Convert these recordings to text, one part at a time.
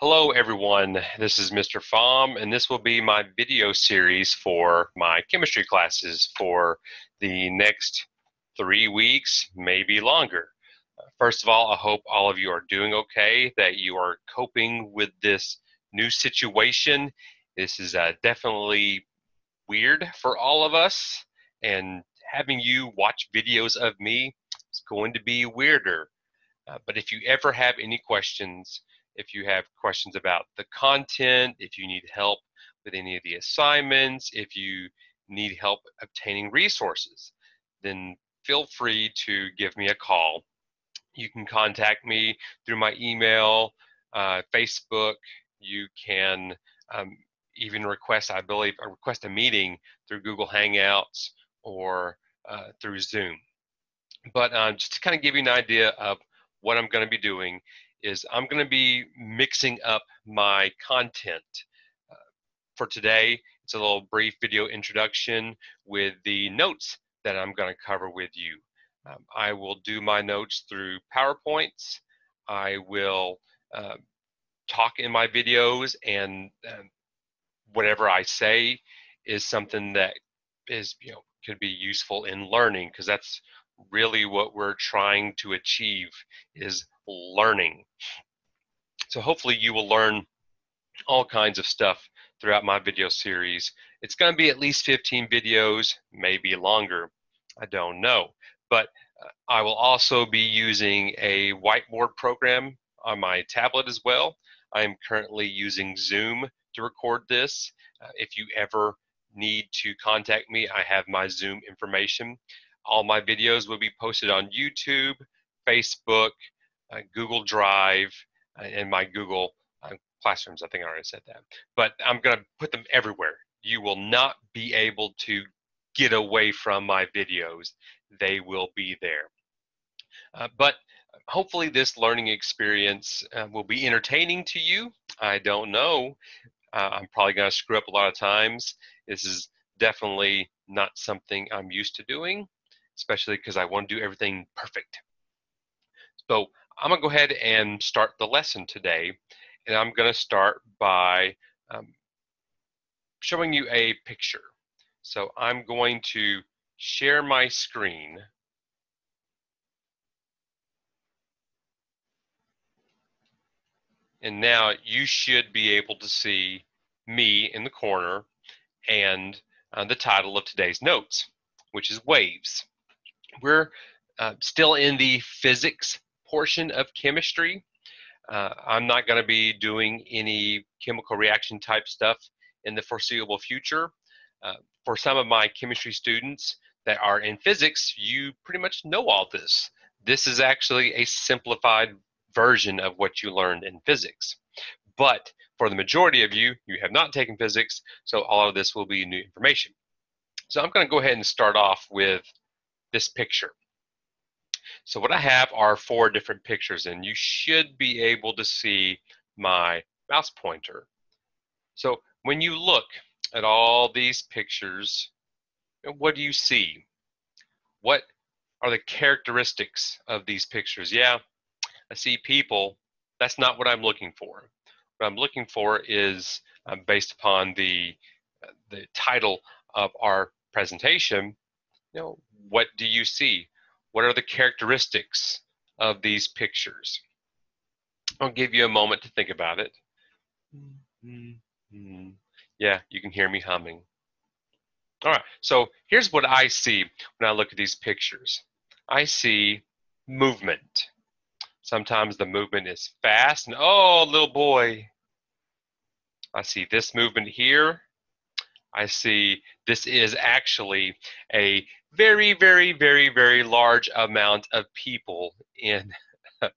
Hello everyone, this is Mr. Pham and this will be my video series for my chemistry classes for the next three weeks, maybe longer. First of all, I hope all of you are doing okay, that you are coping with this new situation. This is uh, definitely weird for all of us and having you watch videos of me is going to be weirder. Uh, but if you ever have any questions, if you have questions about the content, if you need help with any of the assignments, if you need help obtaining resources, then feel free to give me a call. You can contact me through my email, uh, Facebook. You can um, even request, I believe, request a meeting through Google Hangouts or uh, through Zoom. But um, just to kind of give you an idea of what I'm going to be doing is I'm going to be mixing up my content. Uh, for today, it's a little brief video introduction with the notes that I'm going to cover with you. Um, I will do my notes through PowerPoints. I will uh, talk in my videos and uh, whatever I say is something that is, you know, could be useful in learning because that's really what we're trying to achieve is learning. So hopefully you will learn all kinds of stuff throughout my video series. It's going to be at least 15 videos, maybe longer. I don't know. But uh, I will also be using a whiteboard program on my tablet as well. I am currently using Zoom to record this. Uh, if you ever need to contact me, I have my Zoom information. All my videos will be posted on YouTube, Facebook, uh, Google Drive, uh, and my Google uh, Classrooms. I think I already said that. But I'm going to put them everywhere. You will not be able to get away from my videos. They will be there. Uh, but hopefully this learning experience uh, will be entertaining to you. I don't know. Uh, I'm probably going to screw up a lot of times. This is definitely not something I'm used to doing, especially because I want to do everything perfect. So I'm going to go ahead and start the lesson today. And I'm going to start by um, showing you a picture. So I'm going to share my screen. And now you should be able to see me in the corner and uh, the title of today's notes, which is Waves. We're uh, still in the physics portion of chemistry. Uh, I'm not going to be doing any chemical reaction type stuff in the foreseeable future. Uh, for some of my chemistry students that are in physics, you pretty much know all this. This is actually a simplified version of what you learned in physics. But for the majority of you, you have not taken physics, so all of this will be new information. So I'm going to go ahead and start off with this picture. So what I have are four different pictures and you should be able to see my mouse pointer. So when you look at all these pictures, what do you see? What are the characteristics of these pictures? Yeah, I see people. That's not what I'm looking for. What I'm looking for is um, based upon the, uh, the title of our presentation, you know, what do you see? What are the characteristics of these pictures? I'll give you a moment to think about it. Mm-hmm. Yeah, you can hear me humming. All right, so here's what I see when I look at these pictures. I see movement. Sometimes the movement is fast and oh, little boy. I see this movement here. I see this is actually a very, very, very, very large amount of people in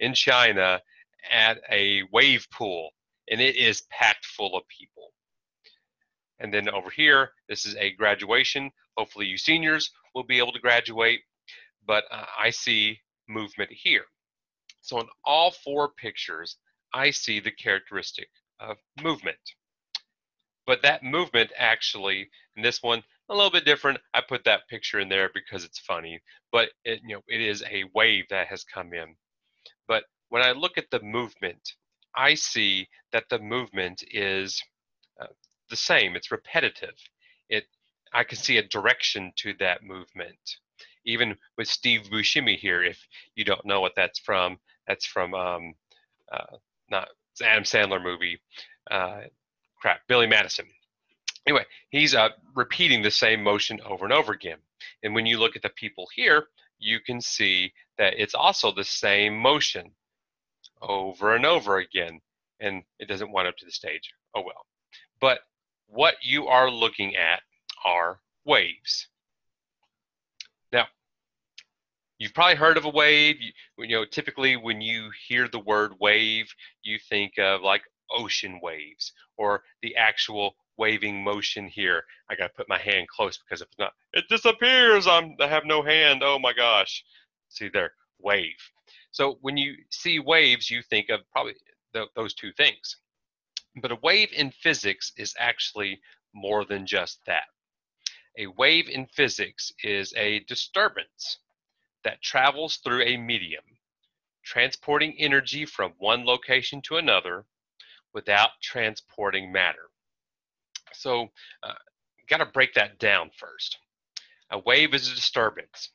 in China at a wave pool, and it is packed full of people. And then over here, this is a graduation. Hopefully, you seniors will be able to graduate, but uh, I see movement here. So in all four pictures, I see the characteristic of movement. But that movement actually, in this one, a little bit different. I put that picture in there because it's funny, but it, you know, it is a wave that has come in. But when I look at the movement, I see that the movement is uh, the same. It's repetitive. It I can see a direction to that movement. Even with Steve Buscemi here, if you don't know what that's from, that's from um, uh, not Adam Sandler movie. Uh, crap, Billy Madison. Anyway, he's uh, repeating the same motion over and over again. And when you look at the people here, you can see that it's also the same motion over and over again. And it doesn't wind up to the stage. Oh well. But what you are looking at are waves. Now, you've probably heard of a wave. You, you know, typically when you hear the word wave, you think of like ocean waves or the actual waving motion here. I got to put my hand close because if not, it disappears. I'm, I have no hand. Oh my gosh. See there, wave. So when you see waves, you think of probably th those two things. But a wave in physics is actually more than just that. A wave in physics is a disturbance that travels through a medium, transporting energy from one location to another without transporting matter. So, uh, got to break that down first. A wave is a disturbance.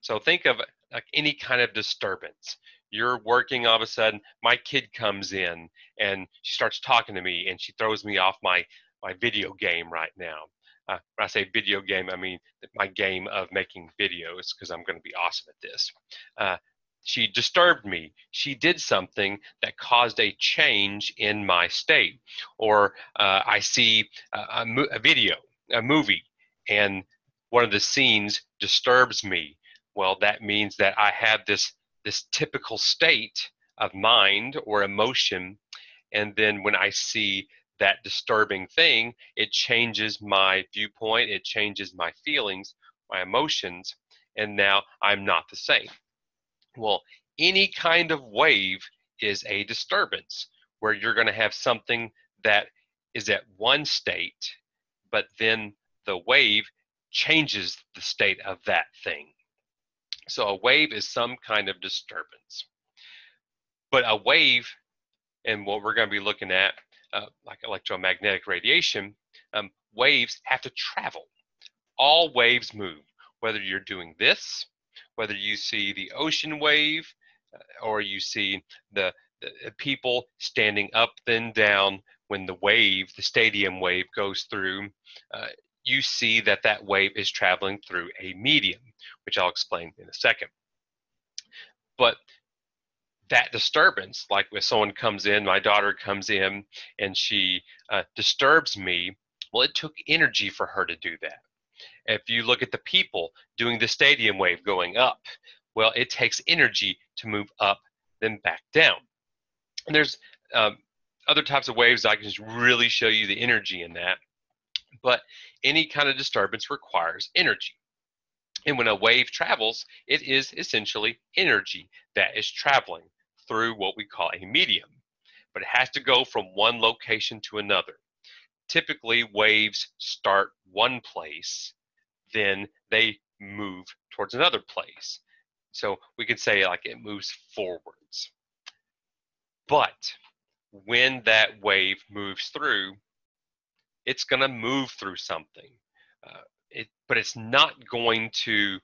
So think of like any kind of disturbance. You're working all of a sudden, my kid comes in and she starts talking to me and she throws me off my my video game right now. Uh, when I say video game, I mean my game of making videos because I'm going to be awesome at this. Uh, she disturbed me. She did something that caused a change in my state. Or uh, I see a, a, a video, a movie, and one of the scenes disturbs me. Well, that means that I have this this typical state of mind or emotion, and then when I see that disturbing thing, it changes my viewpoint, it changes my feelings, my emotions, and now I'm not the same. Well, any kind of wave is a disturbance where you're going to have something that is at one state, but then the wave changes the state of that thing. So a wave is some kind of disturbance. But a wave, and what we're going to be looking at uh, like electromagnetic radiation, um, waves have to travel. All waves move, whether you're doing this, whether you see the ocean wave, uh, or you see the, the people standing up then down when the wave, the stadium wave goes through, uh, you see that that wave is traveling through a medium, which I'll explain in a second. But that disturbance, like when someone comes in, my daughter comes in and she uh, disturbs me, well, it took energy for her to do that. If you look at the people doing the stadium wave going up, well, it takes energy to move up, then back down. And there's um, other types of waves I can just really show you the energy in that. But any kind of disturbance requires energy. And when a wave travels, it is essentially energy that is traveling through what we call a medium, but it has to go from one location to another. Typically, waves start one place, then they move towards another place. So we could say like it moves forwards. But when that wave moves through, it's going to move through something. Uh, it, but it's not going to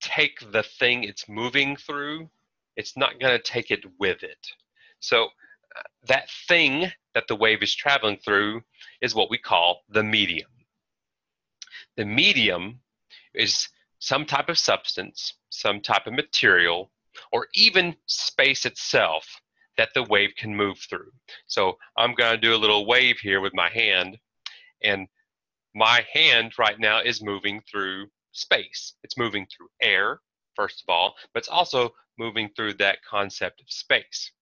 take the thing it's moving through it's not going to take it with it. So uh, that thing that the wave is traveling through is what we call the medium. The medium is some type of substance, some type of material, or even space itself that the wave can move through. So I'm going to do a little wave here with my hand, and my hand right now is moving through space. It's moving through air, first of all, but it's also moving through that concept of space.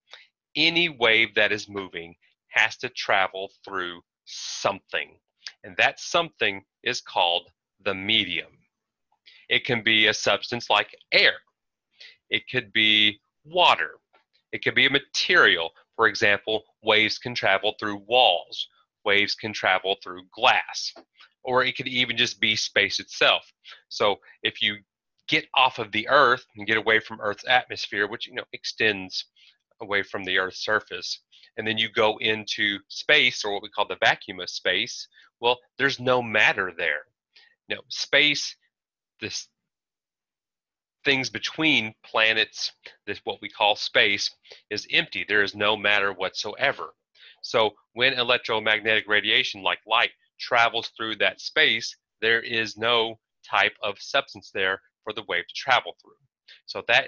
Any wave that is moving has to travel through something, and that something is called the medium. It can be a substance like air, it could be water, it could be a material. For example, waves can travel through walls, waves can travel through glass, or it could even just be space itself. So if you get off of the earth and get away from earth's atmosphere which you know extends away from the Earth's surface. And then you go into space, or what we call the vacuum of space. Well, there's no matter there. No, space, this things between planets, this what we call space, is empty. There is no matter whatsoever. So when electromagnetic radiation, like light, travels through that space, there is no type of substance there for the wave to travel through. So that